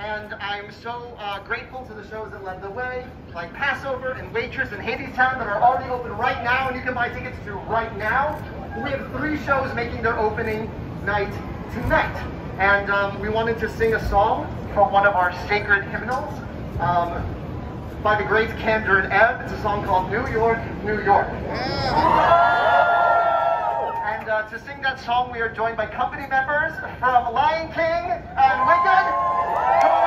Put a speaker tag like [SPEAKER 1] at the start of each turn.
[SPEAKER 1] and I'm so uh, grateful to the shows that led the way, like Pass Over and Waitress and Hadestown that are already open right now, and you can buy tickets to right now. We have three shows making their opening night tonight, and um, we wanted to sing a song from one of our sacred hymnals um, by the great Kander and Ebb. It's a song called New York, New York. Uh, to sing that song, we are joined by company members from Lion King and Wicked.